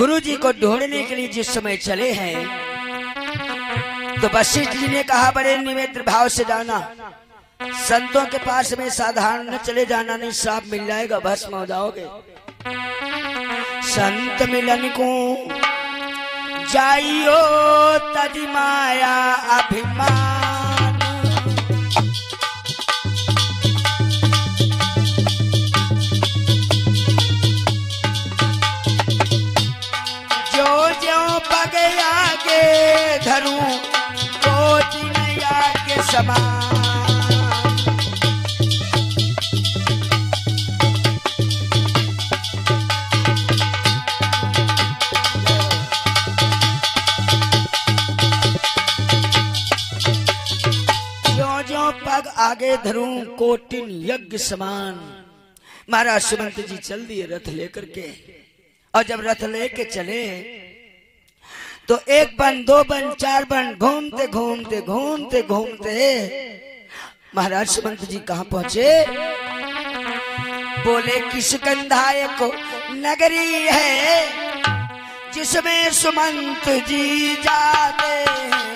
गुरु जी को ढूँढने के लिए जिस समय चले हैं तो वशिष्ठ जी ने कहा, बड़े निमित्र भाव से जाना। संतों के पास में साधारण न चले जाना, नहीं साफ़ मिल जाएगा, भस्म हो जाओगे। संत मिलन को जाइयो तदि माया अभिमान। आगे धरूं कोटिन यज्ञ समान। महाराज सुमंत जी चल दिए रथ लेकर के, और जब रथ लेके चले तो एक बन, दो बन, चार बन, घूमते घूमते घूमते घूमते, महाराज सुमंत जी कहाँ पहुँचे? बोले, किस कंधाय को नगरी है जिसमें सुमंत जी जाते हैं?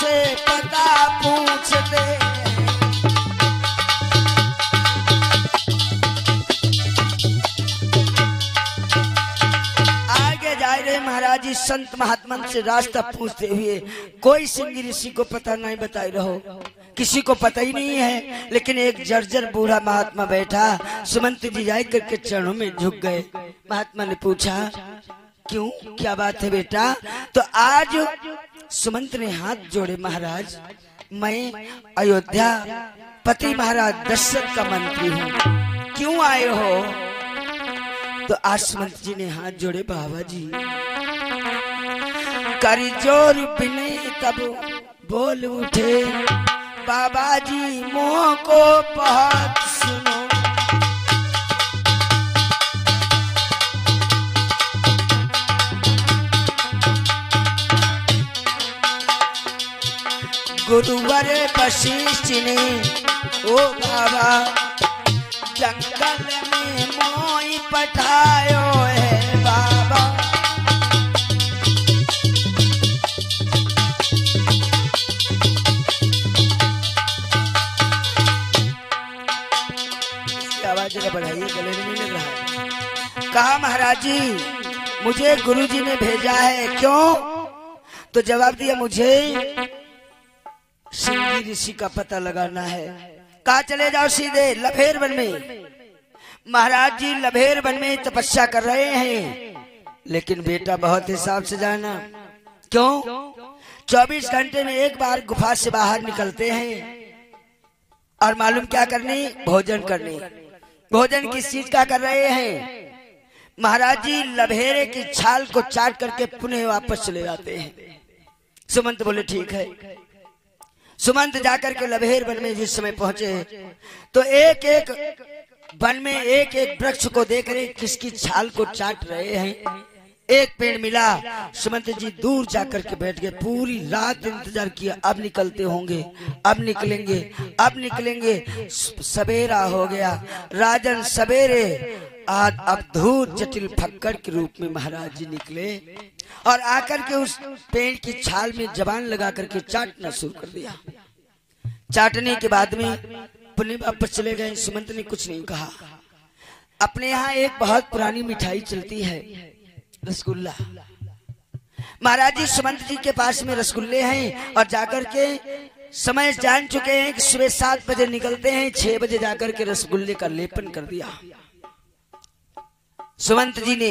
से पता। आगे जा रहे महाराज जी संत महात्मा से रास्ता पूछते हुए, कोई सिंह ऋषि को पता नहीं बताई रहो किसी को पता ही नहीं है, लेकिन एक जर्जर बूढ़ा महात्मा बैठा, सुमंत जी जाए करके चरणों में झुक गए महात्मा ने पूछा क्यों? क्या बात है बेटा? तो आज सुमंत ने हाथ जोड़े, महाराज, मैं अयोध्या पति महाराज दशरथ का मंत्री हूँ। क्यों आए हो? तो आज सुमंत जी ने हाथ जोड़े बाबा जी करी ज़ोर बिने तब बोल उठे बाबा जी मोह को बहुत गुरुवर वशिष्ठ ने ओ बाबा, जंगल में मोई पठायो है बाबा। आवाज़ बढ़ाइए, गले में नहीं लग रहा। कहा, महाराज जी, मुझे गुरुजी ने भेजा है, क्यों? तो जवाब दिया, मुझे सिंगी ऋषि का पता लगाना है। कहा चले जाओ सीधे लफेर वन में। महाराज जी लभेर वन में तपस्या कर रहे हैं। लेकिन बेटा बहुत हिसाब से जाना। क्यों? चौबीस घंटे में एक बार गुफा से बाहर निकलते हैं। और मालूम क्या करनी? भोजन करनी। भोजन किस चीज़ का कर रहे हैं? महाराज जी लभेरे की छाल को चाट करके पुनः वापस चले जाते हैं। सुमंत बोले, ठीक है। सुमंत जाकर के लभेर वन में जिस समय पहुँचे तो एक एक वन में एक एक वृक्ष को देख रहे, किसकी छाल को चाट रहे हैं। एक पेड़ मिला, सुमंत जी दूर जाकर के बैठ गए। पूरी रात इंतज़ार किया, अब निकलते होंगे, अब निकलेंगे अब निकलेंगे। सवेरा हो गया, राजन सवेरे आज अब धूत जटिल फक्कड़ के रूप में महाराज जी निकले और आकर के उस पेड़ की छाल में जबान लगा करके चाटना शुरू कर दिया। चाटने के बाद में पुण्य वापस चले गए। सुमंत ने कुछ नहीं कहा। अपने यहाँ एक बहुत पुरानी मिठाई चलती है, रसगुल्ला। महाराज जी, सुमंत जी के पास में रसगुल्ले हैं और जाकर के समय जान चुके हैं कि सुबह सात बजे निकलते हैं, छह बजे जाकर के रसगुल्ले का लेपन कर दिया। सुमंत जी ने,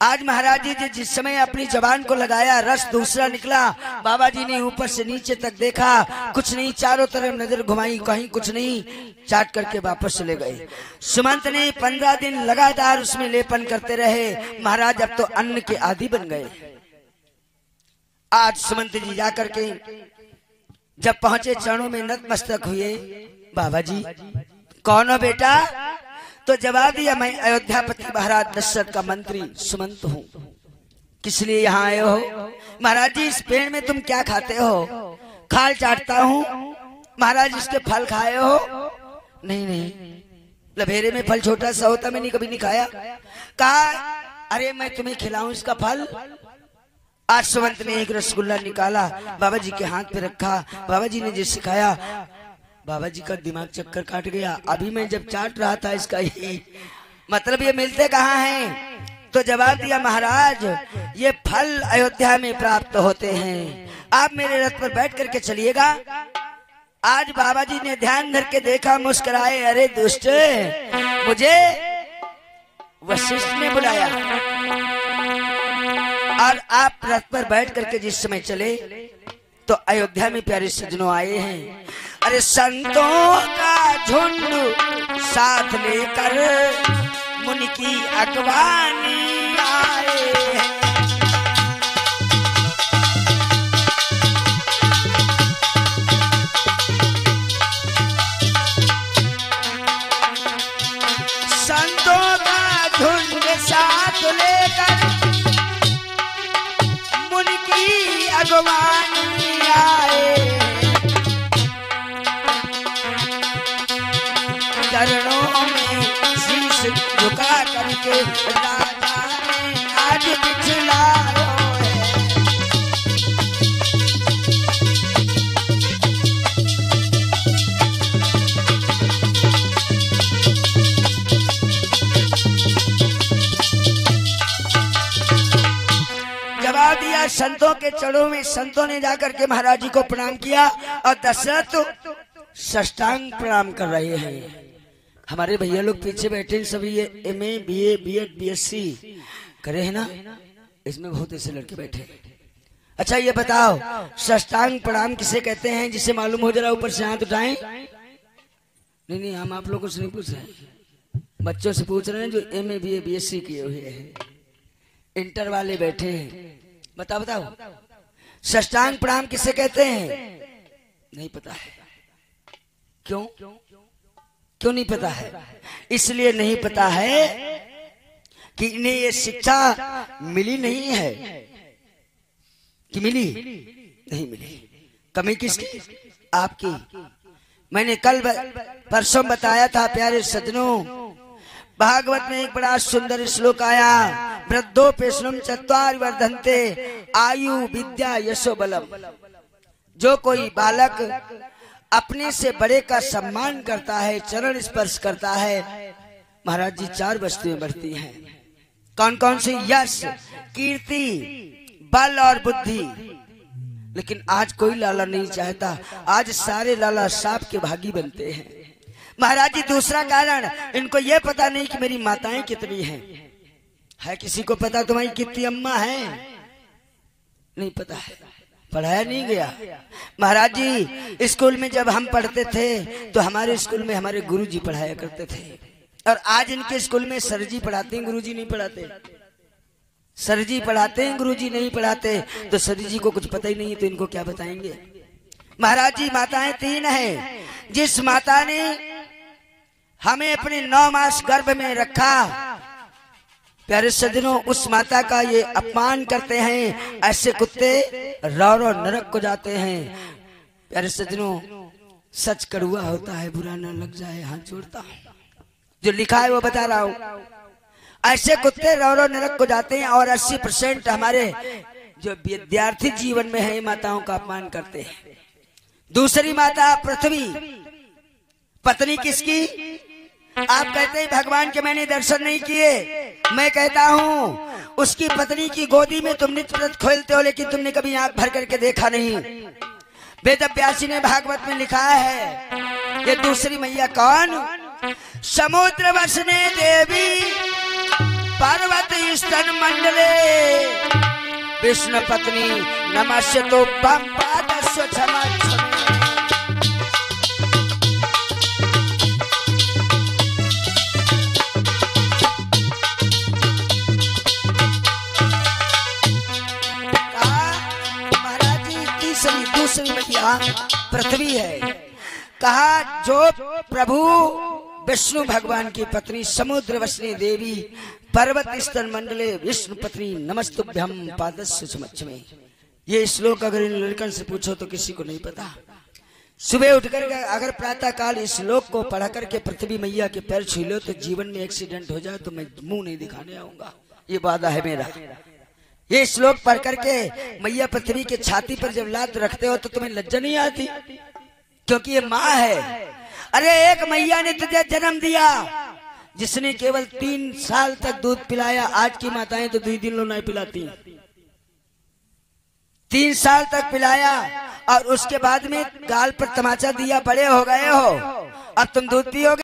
आज महाराज जी जिस समय अपनी जबान को लगाया, रस दूसरा निकला, बाबा जी ने ऊपर से नीचे तक देखा, कुछ नहीं, चारों तरफ़ नज़र घुमाई, कहीं कुछ नहीं, चाट करके वापस चले गए। सुमंत ने पंद्रह दिन लगातार उसमें लेपन करते रहे, महाराज अब तो अन्न के आदि बन गए। आज सुमंत जी जाकर के, जब पहुँचे चरणों में नतमस्तक हुए, बाबा जी, कौन हो बेटा? तो जवाब दिया, मैं अयोध्यापति महाराज दशरथ का मंत्री सुमंत हूँ। किस लिए यहाँ आए हो? महाराज जी, इस पेड़ में तुम क्या खाते हो? खाल चाटता हूँ। महाराज, इसके फल खाए हो? नहीं नहीं। लभेरे में फल छोटा सा होता, मैंने कभी नहीं खाया। कहा, अरे, मैं तुम्हें खिलाऊं इसका फल? आज सुमंत ने एक रसगुल्ला निकाला, बाबा जी के हाथ पे रखा। बाबा जी ने जो सिखाया बाबा जी का दिमाग चक्कर काट गया। अभी मैं जब चाट रहा था इसका ही मतलब ये मिलते कहाँ हैं? तो जवाब दिया, महाराज, ये फल अयोध्या में प्राप्त होते हैं। आप मेरे रथ पर बैठ करके चलिएगा। आज बाबा जी ने ध्यान धर के देखा, मुस्कुराए, अरे दुष्ट, मुझे वशिष्ठ ने बुलाया। और आप रथ पर बैठ करके जिस समय चले तो अयोध्या में प्यारे सजनों आए हैं। अरे संतों का झुंड साथ लेकर मुनि की अगवानी दिया संतों के चरणों में संतों ने जाकर के महाराज जी को प्रणाम किया और दशरथ सष्टांग प्रणाम कर रहे हैं। हमारे भैया लोग पीछे बैठे हैं, सभी ये M A B A B Ed B S C करे है ना? इसमें बहुत ऐसे लड़के बैठे अच्छा ये बताओ, सष्टांग प्रणाम किसे कहते हैं जिसे मालूम हो जरा ऊपर से हाथ उठाए? नहीं नहीं, हम आप लोगों से नहीं पूछ रहे हैं। बच्चों से पूछ रहे हैं जो M A B A B S C किए हुए हैं। इंटर वाले बैठे हैं। बताओ बताओ। सष्टांग प्रणाम किसे कहते हैं? नहीं पता है। क्यों? क्यों नहीं पता है? इसलिए नहीं पता है कि इन्हें ये शिक्षा मिली नहीं है। कि मिली? नहीं मिली। कमी किसकी? आपकी। मैंने कल परसों बताया था, प्यारे सजनों भागवत में एक बड़ा सुंदर श्लोक आया, वृद्धो पेशनम चतवार वर्धनते, आयु विद्या यशो बलम। जो कोई बालक अपने से बड़े का सम्मान करता है, चरण स्पर्श करता है। महाराज जी, चार वस्तुएँ बढ़ती हैं। कौन कौन सी? यश, कीर्ति, बल और बुद्धि। लेकिन आज कोई लाला नहीं चाहता। आज सारे लाला सांप के भागी बनते हैं। महाराज जी, दूसरा कारण, इनको यह पता नहीं कि मेरी माताएँ कितनी हैं। है किसी को पता? तुम्हारी कितनी अम्मा है? नहीं पता है। पढ़ाया नहीं गया। महाराज जी, स्कूल में जब हम पढ़ते थे तो हमारे स्कूल में हमारे गुरुजी पढ़ाया करते थे। और आज इनके स्कूल में सर जी पढ़ाते हैं, गुरुजी नहीं पढ़ाते। सर जी पढ़ाते हैं, गुरुजी नहीं पढ़ाते तो सर जी को कुछ पता ही नहीं है तो इनको क्या बताएँगे? महाराज जी, माताएँ तीन हैं। जिस माता ने हमें अपने नौ मास गर्भ में रखा प्यारे सजनों, उस माता का ये अपमान करते हैं। ऐसे कुत्ते रो रो नरक को जाते हैं। प्यारे सजनों, सच कड़ुआ होता है, बुरा न लग जाए, हाथ जोड़ता हूँ। जो लिखा है वो बता रहा हूँ। ऐसे कुत्ते रो रो नरक को जाते हैं और 80 परसेंट हमारे जो विद्यार्थी जीवन में है माताओं का अपमान करते हैं। दूसरी माता पृथ्वी। पत्नी किसकी? आप कहते हैं, भगवान के मैंने दर्शन नहीं किए। मैं कहता हूँ, उसकी पत्नी की गोदी में तुम नित्य व्रत खोलते हो, लेकिन तुमने कभी आँख भर करके देखा नहीं। वेद व्यासी ने भागवत में लिखा है, ये दूसरी मैया कौन? समुद्र वसने देवी पर्वत स्तन मंडले। विष्णु पत्नी नमस्य तो पंपादस्व क्षमा क्षमा पृथ्वी है। कहा, जो प्रभु विष्णु भगवान की पत्नी समुद्र वसनी देवी पर्वत स्तर मंडले विष्णु पत्नी नमस्तुभ्यम पादस्य में ये श्लोक अगर इन लड़कन से पूछो तो किसी को नहीं पता। सुबह उठकर अगर प्रातः काल इस श्लोक को पढ़ा करके पृथ्वी मैया के पैर छू लो तो जीवन में एक्सीडेंट हो जाए तो मैं मुँह नहीं दिखाने आऊँगा। ये वादा है मेरा। ये श्लोक पढ़ करके मैया पृथ्वी के छाती पर जब लात रखते हो तो तुम्हें लज्जा नहीं आती? क्योंकि ये माँ है। अरे, एक मैया ने तुझे जन्म दिया, जिसने केवल तीन साल तक दूध पिलाया, आज की माताएँ तो दो दिन लो नहीं पिलाती तीन साल तक पिलाया, और उसके बाद में गाल पर तमाचा दिया, बड़े हो गए हो। अब तुम दूध पियोगे?